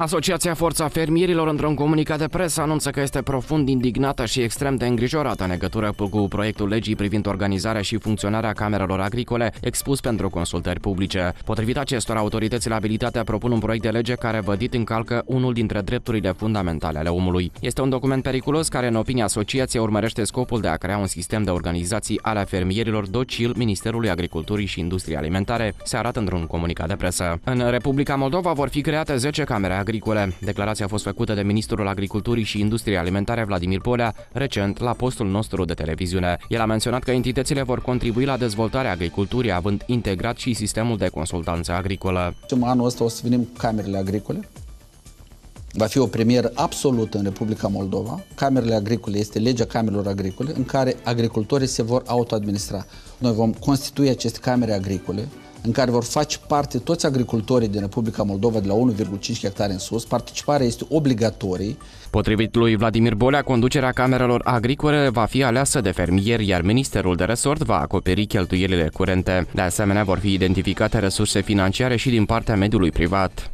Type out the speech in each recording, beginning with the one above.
Asociația Forța Fermierilor, într-un comunicat de presă, anunță că este profund indignată și extrem de îngrijorată în legătură cu proiectul legii privind organizarea și funcționarea camerelor agricole expus pentru consultări publice. Potrivit acestor, autoritățile abilitate propun un proiect de lege care vădit încalcă unul dintre drepturile fundamentale ale omului. Este un document periculos care, în opinia asociației, urmărește scopul de a crea un sistem de organizații ale fermierilor docil Ministerului Agriculturii și Industriei Alimentare, se arată într-un comunicat de presă. În Republica Moldova vor fi create 10 camere agricole. Declarația a fost făcută de ministrul Agriculturii și Industriei Alimentare Vladimir Polea recent la postul nostru de televiziune. El a menționat că entitățile vor contribui la dezvoltarea agriculturii, având integrat și sistemul de consultanță agricolă. Anul ăsta o să venim camerele agricole. Va fi o premieră absolută în Republica Moldova. Camerele agricole este legea camerelor agricole în care agricultorii se vor autoadministra. Noi vom constitui aceste camere agricole în care vor face parte toți agricultorii din Republica Moldova de la 1,5 hectare în sus. Participarea este obligatorie. Potrivit lui Vladimir Bolea, conducerea camerelor agricole va fi aleasă de fermieri, iar Ministerul de Resort va acoperi cheltuielile curente. De asemenea, vor fi identificate resurse financiare și din partea mediului privat.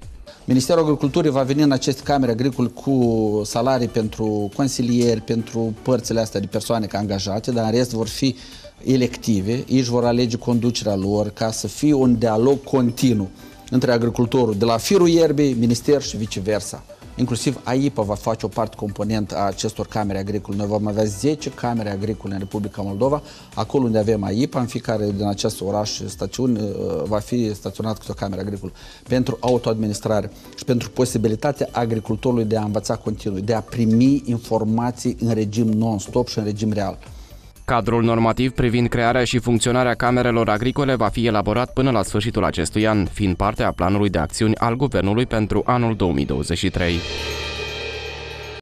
Ministerul Agriculturii va veni în aceste camere agricole cu salarii pentru consilieri, pentru părțile astea de persoane ca angajate, dar în rest vor fi elective, ei își vor alege conducerea lor ca să fie un dialog continuu între agricultorul de la firul ierbii, minister și viceversa. Inclusiv AIPA va face o parte componentă a acestor camere agricole. Noi vom avea 10 camere agricole în Republica Moldova, acolo unde avem AIPA, în fiecare din acest oraș stațiuni uh, va fi staționat cu o cameră agricolă pentru autoadministrare și pentru posibilitatea agricultorului de a învăța continuu, de a primi informații în regim non-stop și în regim real. Cadrul normativ privind crearea și funcționarea camerelor agricole va fi elaborat până la sfârșitul acestui an, fiind parte a planului de acțiuni al Guvernului pentru anul 2023.